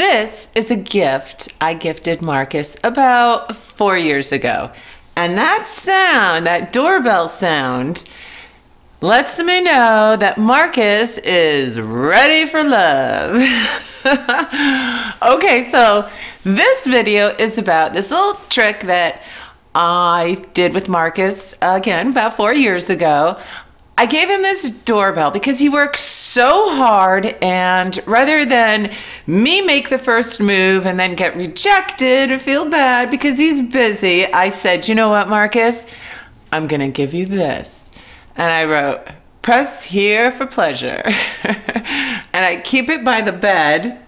is a gift I gifted Markus about four years ago. And that sound, that doorbell sound, lets me know that Markus is ready for love. okay, so this video is about this little trick that I did with Marcus again about four years ago. I gave him this doorbell because he works so hard, and rather than me make the first move and then get rejected or feel bad because he's busy, I said, You know what, Markus? I'm going to give you this. And I wrote, Press here for pleasure. and I keep it by the bed,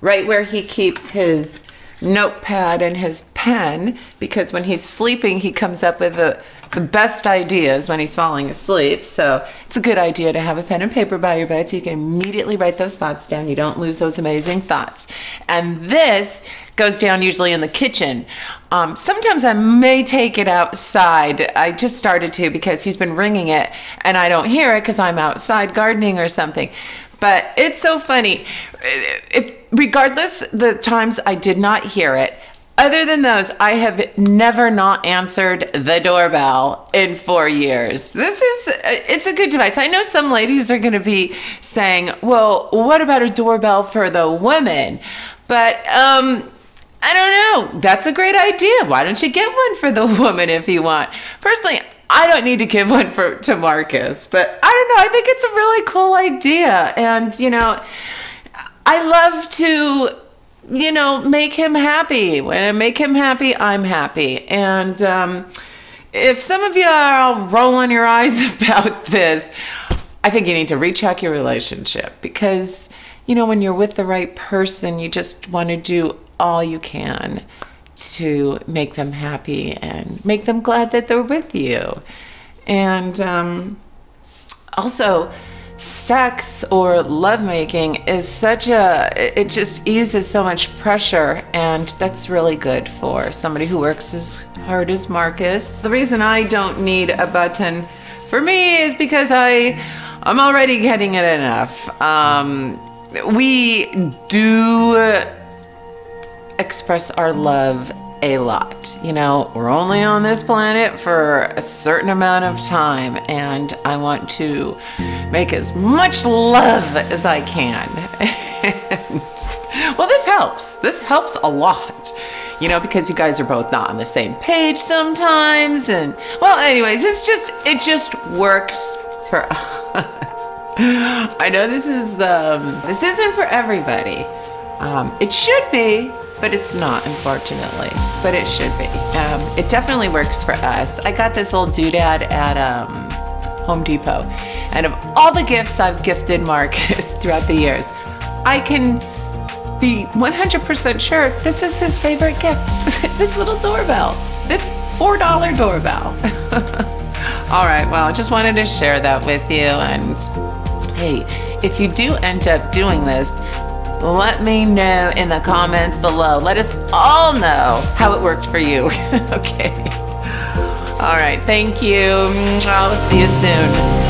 right where he keeps his notepad and his pen, because when he's sleeping, he comes up with a the best ideas when he's falling asleep. So it's a good idea to have a pen and paper by your bed so you can immediately write those thoughts down. You don't lose those amazing thoughts. And this goes down usually in the kitchen. Um, sometimes I may take it outside. I just started to because he's been ringing it and I don't hear it because I'm outside gardening or something. But it's so funny. If regardless the times I did not hear it, other than those, I have never not answered the doorbell in four years. This is, it's a good device. I know some ladies are going to be saying, well, what about a doorbell for the women? But, um, I don't know. That's a great idea. Why don't you get one for the woman if you want? Personally, I don't need to give one for to Markus, but I don't know. I think it's a really cool idea. And, you know, I love to you know, make him happy. When I make him happy, I'm happy. And um, if some of you are all rolling your eyes about this, I think you need to recheck your relationship because, you know, when you're with the right person, you just want to do all you can to make them happy and make them glad that they're with you. And um, also, sex or lovemaking is such a it just eases so much pressure and that's really good for somebody who works as hard as Markus. The reason I don't need a button for me is because I I'm already getting it enough. Um, we do express our love a lot. You know, we're only on this planet for a certain amount of time, and I want to make as much love as I can. and, well, this helps. This helps a lot. You know, because you guys are both not on the same page sometimes, and well, anyways, it's just it just works for us. I know this is um, this isn't for everybody. Um, it should be, but it's not, unfortunately. But it should be. Um, it definitely works for us. I got this old doodad at um, Home Depot, and of all the gifts I've gifted Markus throughout the years, I can be 100% sure this is his favorite gift. this little doorbell. This $4 doorbell. all right, well, I just wanted to share that with you. And hey, if you do end up doing this, let me know in the comments below. Let us all know how it worked for you. okay. All right. Thank you. I'll see you soon.